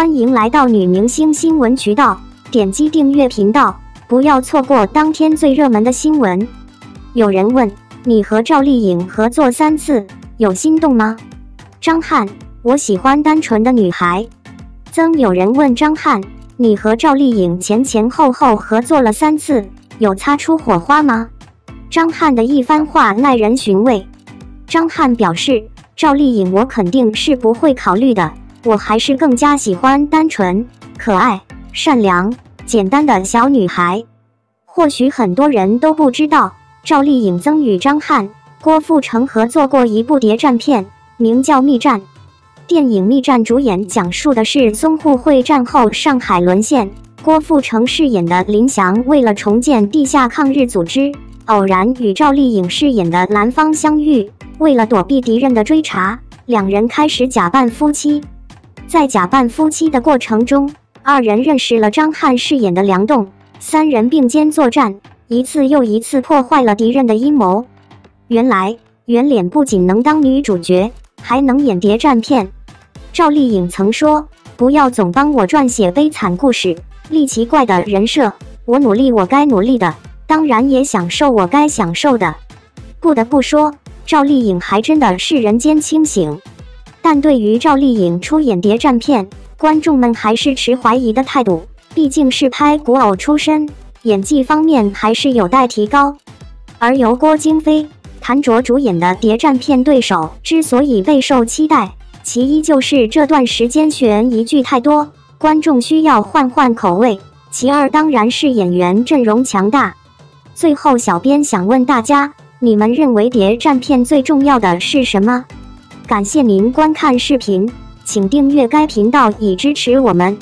欢迎来到女明星新闻渠道，点击订阅频道，不要错过当天最热门的新闻。有人问你和赵丽颖合作三次，有心动吗？张翰，我喜欢单纯的女孩。曾有人问张翰，你和赵丽颖前前后后合作了三次，有擦出火花吗？张翰的一番话耐人寻味。张翰表示，赵丽颖我肯定是不会考虑的。我还是更加喜欢单纯、可爱、善良、简单的小女孩。或许很多人都不知道，赵丽颖曾与张翰、郭富城合作过一部谍战片，名叫《密战》。电影《密战》主演讲述的是淞沪会战后上海沦陷，郭富城饰演的林翔为了重建地下抗日组织，偶然与赵丽颖饰演的兰芳相遇。为了躲避敌人的追查，两人开始假扮夫妻。在假扮夫妻的过程中，二人认识了张翰饰演的梁栋，三人并肩作战，一次又一次破坏了敌人的阴谋。原来圆脸不仅能当女主角，还能演谍战片。赵丽颖曾说：“不要总帮我撰写悲惨故事、立奇怪的人设，我努力我该努力的，当然也享受我该享受的。”不得不说，赵丽颖还真的是人间清醒。但对于赵丽颖出演谍战片，观众们还是持怀疑的态度。毕竟是拍古偶出身，演技方面还是有待提高。而由郭京飞、谭卓主演的谍战片《对手》之所以备受期待，其一就是这段时间悬疑剧太多，观众需要换换口味；其二当然是演员阵容强大。最后，小编想问大家，你们认为谍战片最重要的是什么？感谢您观看视频，请订阅该频道以支持我们。